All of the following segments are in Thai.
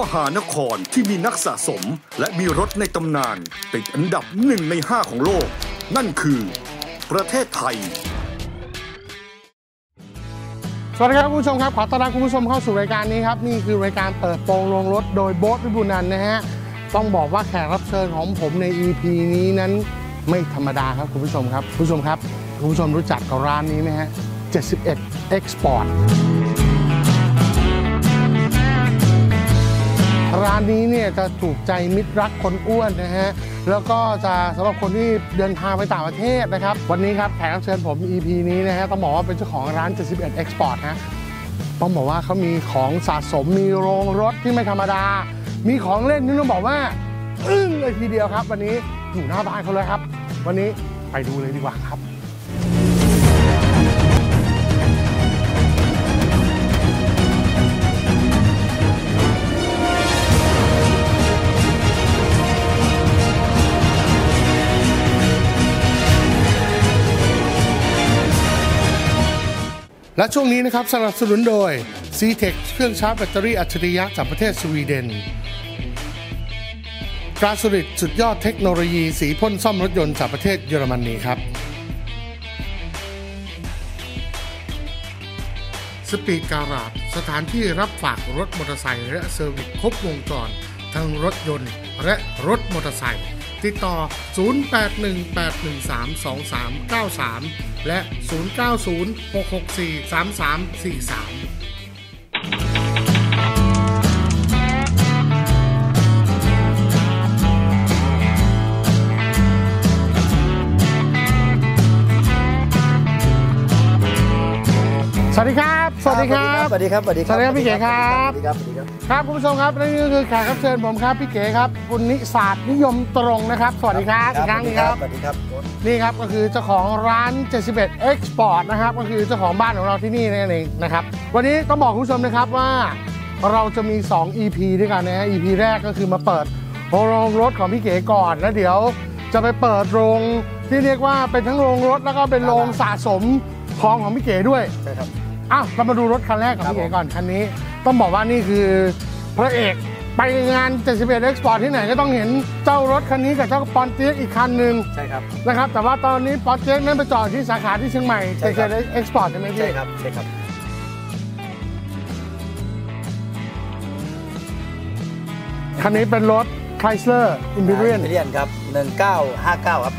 มหานครที่มีนักสะสมและมีรถในตำนาน ติดอันดับหนึ่งในห้าของโลก นั่นคือ ประเทศไทย สวัสดีครับคุณผู้ชมครับ ขอต้อนรับคุณผู้ชมเข้าสู่รายการนี้ครับ นี่คือรายการเปิดโปงลงรถโดยโบ๊ทวิบูลย์นันท์นะฮะ ต้องบอกว่าแขกรับเชิญของผมใน EP นี้นั้นไม่ธรรมดาครับคุณผู้ชมครับคุณผู้ชมครับคุณผู้ชมรู้จักกับร้านนี้ไหมฮะ71 Export านนี้เนี่ยจะถูกใจมิตรรักคนอ้วนนะฮะ แล้วก็จะสำหรับคนที่เดินทางไปต่างประเทศนะครับ วันนี้ครับแขกรับเชิญผม EP นี้นะฮะต้องบอกว่าเป็นเจ้าของร้าน 71 Export นะต้องบอกว่าเขามีของสะสมมีโรงรถที่ไม่ธรรมดา มีของเล่นที่ต้องบอกว่าอึ้งเลยทีเดียวครับ วันนี้อยู่หน้าบ้านเขาเลยครับ วันนี้ไปดูเลยดีกว่าครับ และช่วงนี้นะครับสนับสนุนโดย c t e c เครื่องชาร์จแบตเตอรี่อัจฉริยะจากประเทศสวีเดน Glasurit สุดยอดเทคโนโลยีสีพ่นซ่อมรถยนต์จากประเทศเยอรมนีครับสปีดการาดสถานที่รับฝากรถมอเตอร์ไซค์และ service ครบวงจรทั้งรถยนต์และรถมอเตอร์ไซค์ ติดต่อ 0818132393 และ 0906643343 สวัสดีครับ สวัสดีครับ สวัสดีครับ สวัสดีครับ สวัสดีครับพี่เก๋ครับ สวัสดีครับ สวัสดีครับ ครับคุณผู้ชมครับและนี่ก็คือแขกรับเชิญผมครับพี่เก๋ครับคุณนิศาสตร์นิยมตรงนะครับ สวัสดีครับอีกครั้งหนึงครับ สวัสดีครับนี่ครับก็คือเจ้าของร้าน 71 Export นะครับ ก็คือเจ้าของบ้านของเราที่นี่นั่นเองนะครับ วันนี้ต้องบอกคุณผู้ชมนะครับว่าเราจะมี 2 EP ด้วยกันนะฮะ EP แรกก็คือมาเปิดโรงรถของพี่เก๋ก่อนแล้วเดี๋ยวจะไปเปิดโรงที่เรียกว่าเป็นทั้งโรงรถแล้วก็เป็นโรงสะสมของของพี่เก๋ด้วยใช่ครับ อ้าวเรามาดูรถคันแรกของพี่เก๋ก่อนคันนี้ ต้องบอกว่านี่คือพระเอกไปงาน 71 Export ที่ไหนก็ต้องเห็นเจ้ารถคันนี้กับเจ้า Pontiac อีกคันหนึ่งใช่ครับนะครับ แต่ว่าตอนนี้ Pontiac นั้นไปจอดที่สาขาที่เชียงใหม่ใช่เจครับ J Export ใช่ไหมพี่ใช่ครับใช่ครับคันนี้เป็นรถ Chrysler Imperial เรียนครับ 1959 ครับ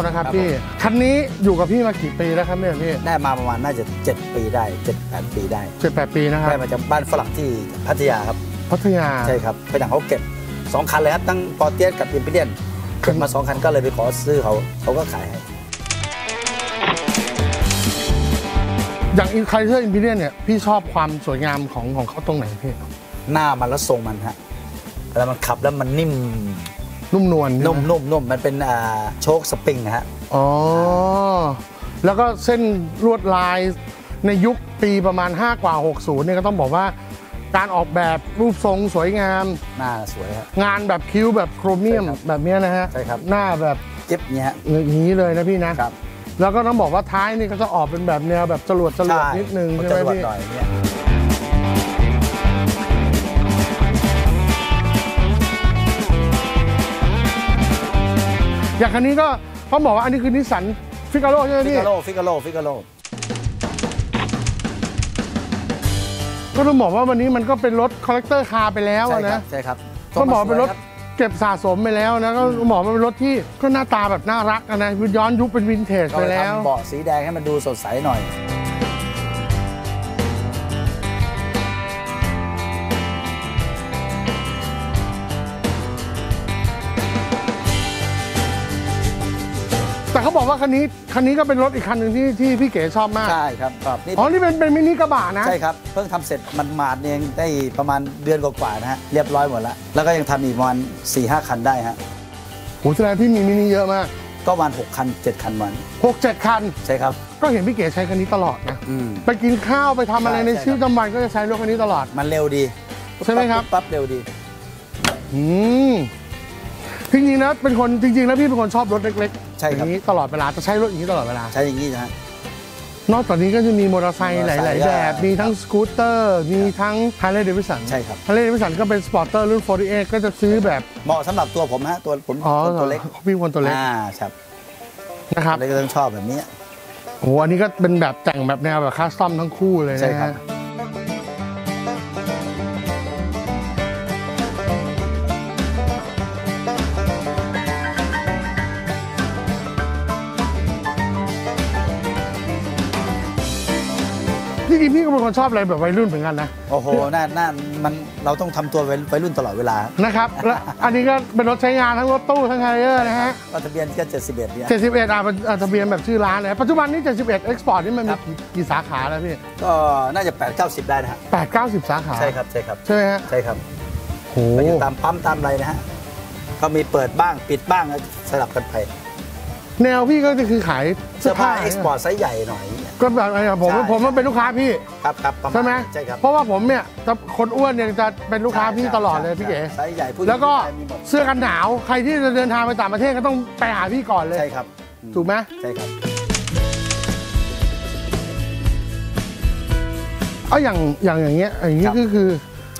1959 นะครับครับพี่ คันนี้อยู่กับพี่มากี่ปีแล้วครับเนี่ยพี่ ได้มาประมาณน่าจะ 7 ปีได้ 7-8 ปีได้ 78 ปีนะครับ ได้มาจากบ้านฝรั่งที่พัทยาครับ พัทยา ใช่ครับ ไปดังเขาเก็บ 2 คันเลยครับทั้งปอเตียสกับอิมพีเรียนเก็บมา 2 คันก็เลยไปขอซื้อเขา เขาก็ขายให้อย่าง Chrysler Imperial เนี่ยพี่ชอบความสวยงามของของเขาตรงไหนพี่ หน้ามันแล้วทรงมันฮะแล้วมันขับแล้วมันนิ่ม นุ่มนวลใช่ไหนุ่มนุ่มนุ่มมันเป็นอ่าโชคสปริงนะฮะอ๋อ แล้วก็เส้นลวดลายในยุคปีประมาณ 5 กว่า 60เนี่ยก็ต้องบอกว่าการออกแบบรูปทรงสวยงามหน้าสวยฮะงานแบบคิ้วแบบโครเมียมใช่ครับแบบเนี้ยนะฮะใช่ครับหน้าแบบจิ๊บเนี้ยฮะอย่างนี้เลยนะพี่นะครับแล้วก็ต้องบอกว่าท้ายนี่ก็จะออกเป็นแบบแนวแบบจรวดจรวดนิดนึงมันใช่จะไหมรวดพี่ อยเนี่ยอย่างคันนี้ก็ต้องบอกว่าอันนี้คือนิสสัน Figaro ใช่ไหมฟิพี่กาโลฟิกาโลฟิกาโลก็ต้องบอกว่าวันนี้มันก็เป็นรถ collector car ไปแล้วใช่อะครันะ บใช่ครับต้องบอกว่าเป็นรถสวยคบเก็บสะสมไปแล้วนะก็ต้องบอกว่าเป็นรถที่ก็หน้าตาแบบน่ารักอะนะย้อนยุคเป็นวินเทจก็ไปเลยแล้ว ทำเบาะสีแดงให้มันดูสดใสหน่อย แต่เขาบอกว่าคันนี้คันนี้ก็เป็นรถอีกคันหนึ่งที่ที่พี่เก๋ชอบมาก ใช่ครับครับนี่อ๋อนี่เป็นเป็นมินิกระบะนะ ใช่ครับ เพิ่งทำเสร็จมันมาดๆเองได้ประมาณเดือนกว่าๆนะฮะเรียบร้อยหมดแล้วแล้วก็ยังทำอีกประมาณ4ี่ห้าคันได้ฮะโหแสดงพี่มีมินิเยอะมากก็ประมาณ6คัน7คันวันหกเจ็ดคัน ใช่ครับ ก็เห็นพี่เก๋ใช้คันนี้ตลอดนะอืม ไปกินข้าวไปทำอะไรใช่ในใช่ ชีวิตประจำวันก็จะใช้รถคันนี้ตลอด มันเร็วดีใช่ไหมครับปุ๊ปั๊บเร็วดีอืม จริงๆนะเป็นคนจริงๆแล้วพี่เป็นคนชอบรถเล็กๆใช่อครับย่างนี้ตลอดเวลาจะใช้รถอย่างนี้ตลอดเวลา ใช้อย่างนี้นะฮะ นอกจากนี้ก็จะมีมอเตอร์ไซค์มอหเตอร์ไซค์ลาย ๆ แบบก็มีทั้งสกูตเตอร์ มีทั้ง Harley Davidson ใช่ครับ Harley Davidson ก็เป็น Sportster รุ่น 48 ก็จะซื้อแบบเหมาะสำหรับตัวผมฮะ ตัวผมอ๋อคนตัวเล็กพี่คนตัวเล็กอ่าครับนะครับเล็กก็ต้องชอบแบบนี้ โอ้โหอันนี้ก็เป็นแบบแต่งแบบแนวแบบ custom ทั้งคู่เลยใช่นะครัฮะ ริงพี่ก็เป็นคนชอบอะไรแบบวัยรุ่นเหมือนกันนะ โอ้โหน่าน่ามันเราต้องทำตัววัยวัยรุ่นตลอดเวลา นะครับ และอันนี้ก็เป็นรถใช้งานทั้งรถตู้ทั้งไฮเออร์นะฮะ ก็ทะเบียนก็71เนี่ย71อะเป็นอะทะเบียนแบบชื่อร้านเลยปัจจุบันนี้ 71 Export นี่มันคมีรับกี่กี่สาขาแล้วพี่ก็น่าจะ 8 9 0 ได้นะฮะ 8 90 สาขาใช่ครับ ใช่ครับ ใช่ไหมฮะใช่ครับโอ้โหไปอยู่ตามปั๊มตามอะไรนะฮะ ก็มีเปิดบ้างปิดบ้างสลับกันไป แนวพี่ก็จะคือขายเสื้อผ้าเอ็กซ์พอร์ตไซส์ใหญ่หน่อย ก็แบบอะไรอะผมใช่ ผมมันเป็นลูกค้าพี่ครับครับประมาณใช่ไหมใช่ครับเพราะว่าผมเนี่ยจะคนอ้วนเนี่ยจะเป็นลูกค้าพี่ตลอดเลยพี่เก๋ไซส์ใหญ่ผู้หญิงแล้วก็ผู้ชายมีหมดเสื้อกันหนาวใครที่จะเดินทางไปต่างประเทศก็ต้องไปหาพี่ก่อนเลย ใช่ครับอืถูกไหมใช่ครับ เอาอย่างอย่างอย่างเงี้ยอย่างนี้ครับ ก็คือ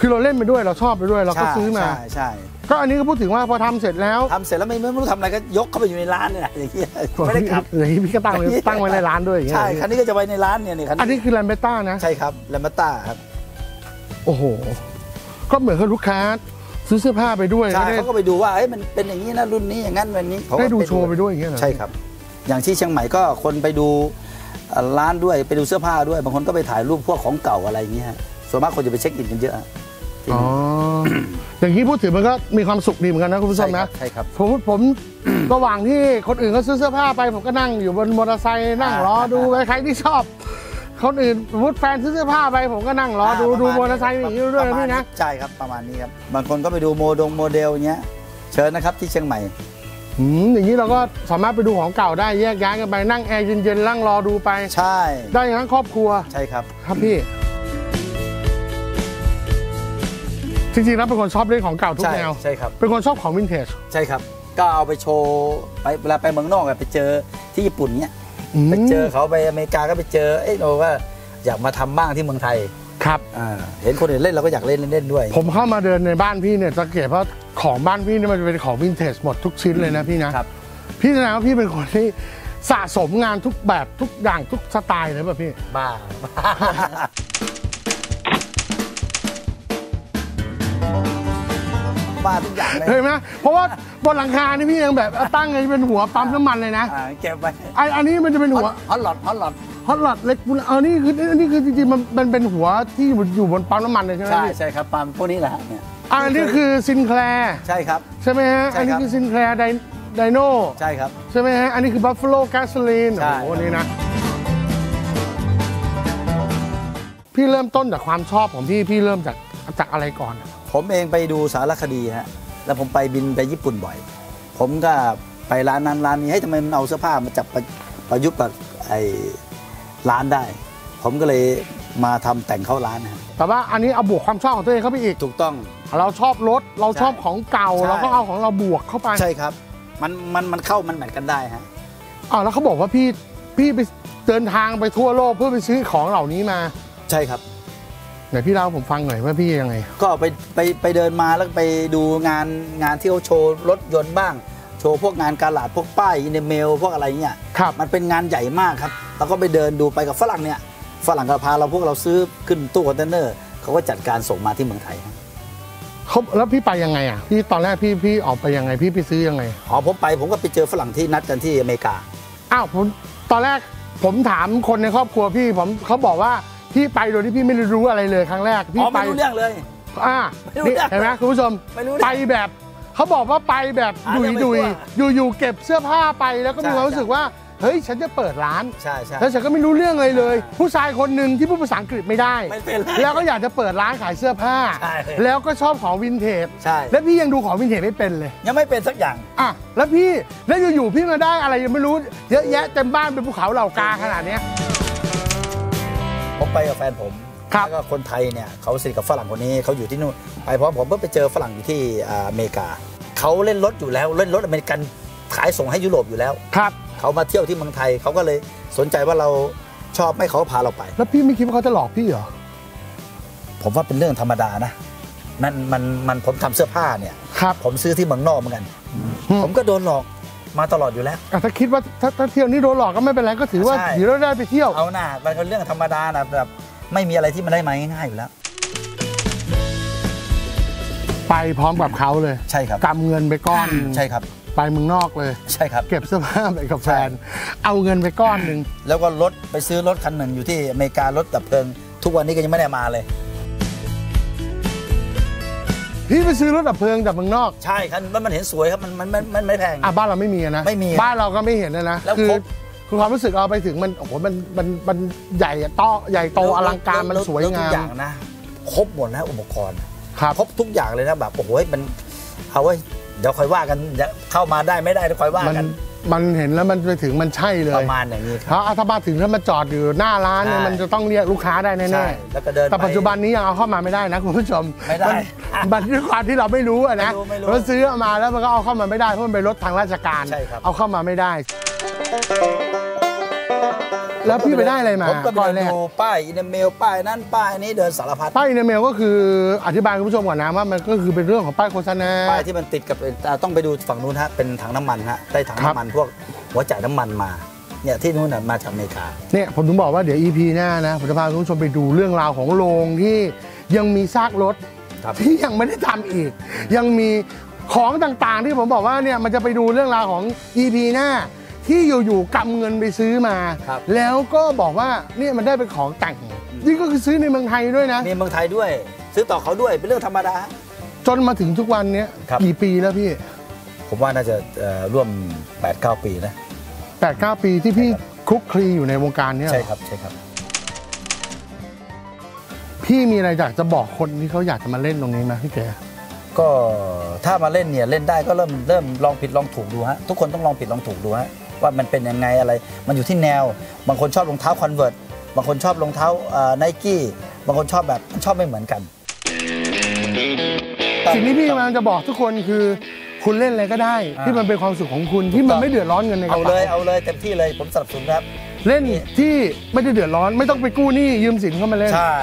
คือเราเล่นไปด้วยเราชอบไปด้วยเราก็ใช่ซื้อมา ใช่ใช่ ก็อันนี้ก็พูดถึงว่าพอทำเสร็จแล้วทำเสร็จแล้วไม่ไม่รู้ทำอะไรก็ยกเข้าไปอยู่ในร้านเนี่ยนะอย่างเงี้ยไม่ได้ขับอย่างนี้พี่ก็ตั้งไว้ตั้งไว้ในร้านด้วยอย่างเงี้ยใช่คันนี้ก็จะไว้ในร้านเนี่ยนี่คันอันนี้คือแลมเบต้านะใช่ครับแลมบัตต้าครับโอ้โห ก็เหมือนกับลูกค้าซื้อเสื้อผ้าไปด้วยใช่ได้เขาก็ไปดูว่าเอ้ยมันเป็นอย่างนี้นะรุ่นนี้อย่างนั้นแบบนี้เขาก็ได้ดูโชว์ไปด้วยอย่างเงี้ยเหรอใช่ครับ อย่างที่เชียงใหม่ก็คนไปดูเอ่อร้านด้วยไปดูเสื้อผ้าด้วยบางคนก็ไปถ่ายรูปพวกของเก่าอะไรอย่างเงี้ยฮะส่วนมากคนจะไปเช็คอินกันเยอะฮะ อ๋อ อย่างนี้พูดถึงมันก็มีความสุขดีเหมือนกันนะคุณผู้ชใช่มครันะบใช่ครับผมผมระหว่างที่คนอื่นเขาซื้อเสื้อผ้าไป ผมก็นั่งอยู่บนมอเตอร์ไซค์นั่งรอดูไปใครที่ชอบ คนอื่นสมมติแฟนซื้อเสื้อผ้าไป ผมก็นั่งรอดูาดูประาณมอเตอร์ไซค์อย่างนี้ด้วยนะพี่นะใช่ครับประมาณนี้ครับบางคนก็ไปดูโมดงโมเดลเงี้ยเชิญนะครับที่เชียงใหม่อืมอย่างนี้เราก็สามารถไปดูของเก่าได้แยกย้ายกันไปนั่งแอร์เย็นๆนั่งรอดูไป ใช่ ได้ทั้งครอบครัว ใช่ครับ ครับพี่ จริงๆแล้วเป็นคนชอบเล่นของเก่าทุกใช่แนว ใช่ครับ เป็นคนชอบของวินเทจใช่ครับ ก็เอาไปโชว์ไปเวลาไปเมืองนอกอะไปเจอที่ญี่ปุ่นเนี้ยมไปเจอเขาไปอเมริกาก็ไปเจอเอ้ยเราว่าอยากมาทำบ้างที่เมืองไทยครับ อ่าเห็นคนอื่นเล่นเราก็อยากเล่นเล่นด้วย ผมเข้ามาเดินในบ้านพี่เนี่ยสังเกตว่าของบ้านพี่เนี่ยมันเป็นของวินเทจหมดทุกชิ้นเลยนะพี่นะครับ พี่แสดงว่าพี่เป็นคนที่สะสมงานทุกแบบทุกอย่างทุกสไตล์เลยป่ะพี่ บ้า บ้าทุกอย่างเลยเห็นไหมเพราะว่าบนหลังคานี่พี่ยังแบบตั้งไงเป็นหัวปั๊มน้ำมันเลยนะอ่าเก็บไว้ไออันนี้มันจะเป็นฮหัอวตฮอตหลอดฮอตหลอดฮอตหลอดเล็กเออนี่คืออันนี้คือจริงๆมันมันเป็นหัวที่อยู่อยู่บนปั๊มน้ำมันเลยใช่ไหมใช่พี่ใช่ครับปาล์มพวกนี้แหละฮะเนี่ยอะอันนี้คือซินแคลร์ใช่ครับใช่ไหมฮะใช่อันนี้ครับคือซินแคลร์ไดไดโนใช่ครับใช่ไหมฮะอันนี้คือบัฟฟ a โลแกส o ลีนใช่โอ้โหนี่นะพี่เริ่มต้นจากความชอบของพี่พี่เริ่มจากจากอะไรก่อน ผมเองไปดูสารคดีฮะแล้วผมไปบินไปญี่ปุ่นบ่อย ผมก็ไปร้านนั้นร้านนี้ให้ยทำไมมันเอาเสื้อผ้ามาจับประประยุกต์กับไอ้ร้านได้ ผมก็เลยมาทำแต่งเข้าร้านนะฮะแต่ว่าอันนี้เอาบวกความชอบของตัวเองเข้าไปอีกถูกต้อง เราชอบรถเราชอบของเก่าใช่เราก็เอาของเราบวกเข้าไปใช่ครับ มันมันมันเข้ามันแมทกันได้ฮะอ่าแล้วเขาบอกว่าพี่พี่ไปเดินทางไปทั่วโลกเพื่อไปซื้อของเหล่านี้มา ใช่ครับ ไหนพี่เล่าให้ผมฟังหน่อยว่าพี่ยังไง ก็ไปไปไปเดินมาแล้วไปดูงานงานที่เขาโชว์รถยนต์บ้าง โชว์พวกงานการหลาดพวกป้ายอินเมลพวกอะไรเงี้ยครับมันเป็นงานใหญ่มากครับเราก็ไปเดินดูไปกับฝรั่งเนี่ยฝรั่งก็พาเราพวกเราซื้อขึ้นตู้คอนเทนเนอร์เขาก็จัดการส่งมาที่เมืองไทยครับเขาแล้วพี่ไปยังไงอะพี่ตอนแรกพี่พี่ออกไปยังไงพี่ไปซื้อยังไงอ๋อผมไปผมก็ไปเจอฝรั่งที่นัดกันที่อเมริกาอ้าวผมตอนแรกผมถามคนในครอบครัวพี่ผมเขาบอกว่า พี่ไปโดยที่พี่ไม่ได้รู้อะไรเลยครั้งแรกอ๋พี่อไปไม่รู้เรื่องเลย อ่าไม่รู้นี่เรื่องเห็นไหมคุณผู้ชมไม่รู้เรื่อง ไปแบบเขาบอกว่าไปแบบหาดุเรื่ยองไม่ดุยทั่วอยู่ๆเก็บเสื้อผ้าไปแล้วก็มีใช่ ความรู้สึกว่าเฮ้ยฉันจะเปิดร้าน ใช่ใช่ แล้วฉันก็ไม่รู้เรื่องเลยเลย ผู้ชายคนหนึ่งที่พูดภาษาอังกฤษไม่ได้ ไม่เป็นไรแล้วก็อยากจะเปิดร้านขายเสื้อผ้า ใช่แล้วก็ชอบของวินเทจใช่ แล้วพี่ยังดูของวินเทจไม่เป็นเลยยังไม่เป็นสักอย่าง อะแล้วพี่แล้วอยู่ๆพี่มาได้อะไรยังไม่รู้ เยอะแยะเต็มบ้านเป็นภูเขาเหล่ากาขนาดเนี้ยผม ไปกับแฟนผมครับแล้วก็คนไทยเนี่ยเขาสนิทกับฝรั่งคนนี้เขาอยู่ที่นู่นไปพร้อมผมเพิ่งไปเจอฝรั่งอยู่ที่อ่าอเมริกาเขาเล่นรถอยู่แล้วเล่นรถอเมริกันขายส่งให้ยุโรปอยู่แล้วครับเขามาเที่ยวที่เมืองไทยเขาก็เลยสนใจว่าเราชอบไม่เขาก็พาเราไป แล้วพี่ไม่คิดว่าเขาจะหลอกพี่เหรอผมว่าเป็นเรื่องธรรมดานะนั่นมันมันผมทำเสื้อผ้าเนี่ยครับผมซื้อที่เมืองนอกเหมือนกันอืมผมก็โดนหลอก มาตลอดอยู่แล้ว อะถ้าคิดว่าถ้าถ้าเที่ยวนี้โดนหลอกก็ไม่เป็นไรก็ถือว่าใช่เดี๋ยวเราได้ไปเที่ยว เอาหน้ามันเป็นเรื่องธรรมดานะแบบไม่มีอะไรที่มันได้มาง่ายๆอยู่แล้ว ไปพร้อมกับเขาเลยใช่ครับ กำเงินไปก้อนหนึ่งใช่ครับ ไปเมืองนอกเลย ใช่ครับ เก็บเสื้อผ้าไปกับแฟน เอาเงินไปก้อนหนึ่งแล้วก็รถไปซื้อรถคันหนึ่งอยู่ที่อเมริการถดับเพลิง ทุกวันนี้ก็ยังไม่ได้มาเลย พี่ไปซื้อรถดับเพลิงจากเมืองนอก ใช่ครับมันมันเห็นสวยครับมันมันมันมันไม่แพง อะบ้านเราไม่มีอะนะไม่มีบ้านเราก็ไม่เห็นนะนะแล้วคือครบคือความรู้สึกเอาไปถึงมันโอ้โหมันมันมันใหญ่อะต้อใหญ่โตอลังการมันแล้สวยแล้งาทุมกอย่างนะครบหมดแล้วอุปกรณ์ครับครบทุกอย่างเลยนะแบบโอ้โหมันเอาไว้ยเดี๋ยวค่อยว่ากันเดี๋ยวเข้ามาได้ไม่ได้เดี๋ยวค่อยว่ามันกัน มันเห็นแล้วมันไปถึงมันใช่เลปยระมาณอย่างนี้คเพรับราะถ้ามาถึงถ้ามันจอดอยู่หน้าร้านเนี่ยใช่มันจะต้องเรียกลูกค้าได้ใช่แน่แล้วก็เดินๆแต่ไปปัจจุบันนี้ยังเอาเข้ามาไม่ได้นะคุณผู้ชมไม่ได้นมันด้วยความที่เราไม่รู้อะนะไม่รู้ไม่รู้เราซื้อเอามาแล้วมันก็เอาเข้ามาไม่ได้เพราะมันเป็นรถทางราชการใช่ครับเอาเข้ามาไม่ได้ แล้วพี่ไปได้อะไรมาผมก็ไปก้อนเดิแรนกดูป้ายอินเมลป้ายนั้นป้ายนี้เดินสารพัดป้ายอินเมลก็คืออธิบายคุณผู้ชมก่อนนะว่ามันก็คือเป็นเรื่องของป้ายโฆษณาป้ายที่มันติดกับอ่าต้องไปดูฝั่งนู้นฮะเป็นถังน้ำมันฮะได้ถังครับน้ำมันพวกหัวจ่ายน้ำมันมาเนี่ยที่นู้นน่ะมาจากอเมริกาเนี่ยผมถึงบอกว่าเดี๋ยว EP หน้านะผมจะพาคุณผู้ชมไปดูเรื่องราวของโรงที่ยังมีซากรถครับที่ยังไม่ได้ทำอีก ยังมีของต่างๆที่ผมบอกว่าเนี่ยมันจะไปดูเรื่องราวของ EP หน้า ที่อยู่ๆกำเงินไปซื้อมา ครับ แล้วก็บอกว่าเนี่ยมันได้เป็นของแต่งนี่ก็คือซื้อในเมืองไทยด้วยนะ มีเมืองไทยด้วย ซื้อต่อเขาด้วยเป็นเรื่องธรรมดา จนมาถึงทุกวันเนี้ยครับ กี่ปีแล้วพี่ผมว่าน่าจะเอ่อร่วม 8-9 ปีนะ 8ปดเปีที่พี่คลุกคลีอยู่ในวงการเนี้ยใช่ครับใช่ครับ พี่มีอะไรอยากจะบอกคนที่เขาอยากจะมาเล่นตรงนี้ไหมพี่แก ก็ถ้ามาเล่นเนี่ยเล่นได้ก็เริ่มเริ่มลองผิดลองถูกดูฮะทุกคนต้องลองผิดลองถูกดูฮะ ว่ามันเป็นยังไงอะไร มันอยู่ที่แนว บางคนชอบรองเท้าคอนเวิร์ตบางคนชอบรองเท้าไนกี้บางคนชอบแบบชอบไม่เหมือนกัน สิ่งที่พี่กำลังจะบอกทุกคนคือคุณเล่นอะไรก็ได้อ่าที่มันเป็นความสุขของคุณที่มันไม่เดือดร้อนเงินในกเอาระเลเป๋ายเอาเลยเต็มที่เลยผมสนับสนุนครับ เล่นที่ไม่ได้เดือดร้อนไม่ต้องไปกู้หนี้ยืมสินเข้ามาเล่น ใช่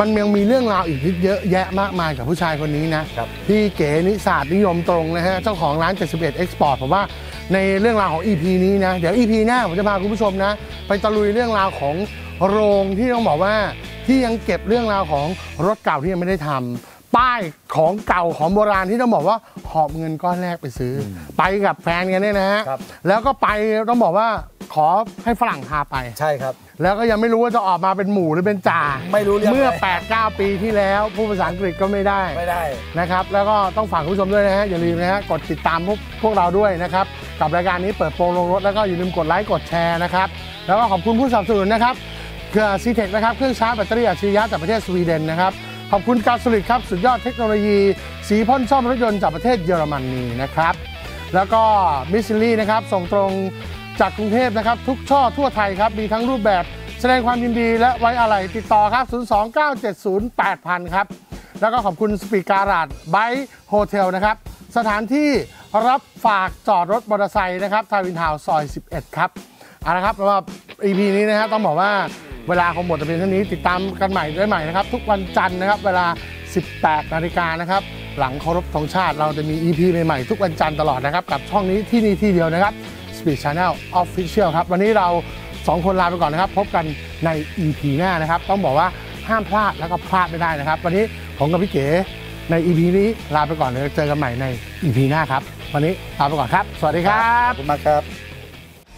มันยังมีเรื่องราวอีกเยอะแยะมากมายกับผู้ชายคนนี้นะครับ พี่เก๋นิสาสนิยมตรงนะฮะ เจ้าของร้าน 71 Export ผมว่า ในเรื่องราวของ EP นี้นะ เดี๋ยว EP หน้าผมจะพาคุณผู้ชมนะ ไปตะลุยเรื่องราวของโรงที่ต้องบอกว่าที่ยังเก็บเรื่องราวของรถเก่าที่ยังไม่ได้ทำป้ายของเก่าของโบราณที่ต้องบอกว่าหอบเงินก้อนแรกไปซื้ออไปกับแฟนกันเนี่ยนะฮะครับ แล้วก็ไปต้องบอกว่าขอให้ฝรั่งพาไป ใช่ครับ แล้วก็ยังไม่รู้ว่าจะออกมาเป็นหมู่หรือเป็นจ่าไม่รู้เรื่อง เมื่อเลย8 9 ปีที่แล้วผู้ภาษาอังกฤษก็ไม่ได้ ไม่ได้ นะครับแล้วก็ต้องฝากคุณผู้ชมด้วยนะฮะอย่าลืมนะฮะกดติดตามพวกพวกเราด้วยนะครับ กับรายการนี้เปิดโปงลงรถแล้วก็อย่าลืมกดไลค์กดแชร์นะครับ แล้วก็ขอบคุณผู้สนับสนุนนะครับเครือซีเทคนะครับเครื่องชาร์จแบตเตอรี่อัจฉริยะจากประเทศสวีเดนนะครับขอบคุณการสลิดครับสุดยอดเทคโนโลยี สีพ่นซ่อมรถยนต์จากประเทศเยอรมนีนะครับแล้วก็ Miss Lily นะครับส่งตรงจากกรุงเทพนะครับทุกช่อทั่วไทยครับมีทั้งรูปแบบแสดงความยินดีและไว้อะไรติดต่อครับ 029708000 ครับ แล้วก็ขอบคุณ Speed Garage Bike Hotel นะครับ สถานที่ รับฝากจอดรถมอเตอร์ไซค์นะครับ Town in Town ซอย 11 ครับเอาละครับสำหรับ EP นี้นะฮะต้องบอกว่าเวลาคงหมดแต่เพียงเท่านี้ติดตามกันใหม่ได้ใหม่นะครับ ทุกวันจันทร์นะครับ เวลา 18 นาฬิกานะครับ หลังเคารพธงชาติเราจะมี EP ใหม่ๆ ทุกวันจันทร์ตลอดนะครับ กับช่องนี้ที่นี่ที่เดียวนะครับ Speed Channel Official ครับ วันนี้เรา 2 คนลาไปก่อนนะครับ พบกันใน EP หน้านะครับ ต้องบอกว่าห้ามพลาดแล้วก็พลาดไม่ได้นะครับ วันนี้ผมกับพี่เก๋ใน EP นี้ลาไปก่อนเดี๋ยวเจอกันใหม่ใน EP หน้าครับ วันนี้ลาไปก่อนครับ สวัสดีครัขอบบคุณมากครับ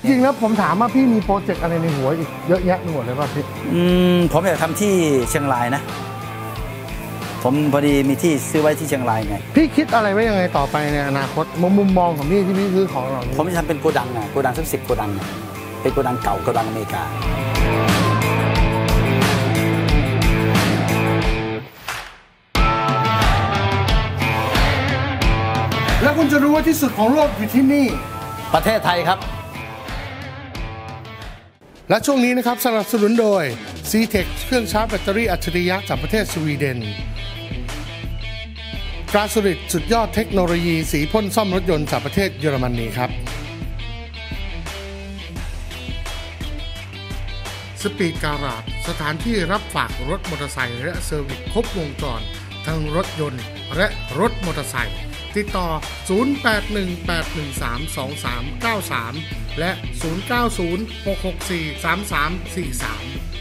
จริงๆแล้วผมถามว่าพี่มีโปรเจกต์อะไรในหัวอีกเยอะแยะไปหมดเลยป่ะพี่อืมผมอยากทำที่เชียงรายนะ ผมพอดีมีที่ซื้อไว้ที่เชียงรายไง พี่คิดอะไรไว้ยังไงต่อไปในอนาคตมุมมุมมองของพี่ที่พี่ซื้อของเหล่านี้ผมจะทำเป็นโกดังอะโกดังสักสิบโกดังอะเป็นโกดังเก่าโกดังอเมริกา แล้วคุณจะรู้ว่าที่สุดของโลกอยู่ที่นี่ ประเทศไทยครับ และช่วงนี้นะครับสนับสนุนโดย c t e c เครื่องชาร์จแบตเตอรี่อัจฉริยะจากประเทศสวีเดน Glasurit สุดยอดเทคโนโลยีสีพ่นซ่อมรถยนต์จากประเทศเยอรมนีครับสปีดการาดสถานที่รับฝากรถมอเตอร์ไซค์และ service ครบวงจร ทั้งรถยนต์และรถมอเตอร์ไซค์ ติดต่อ 0818132393 และ 0906643343